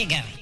to go.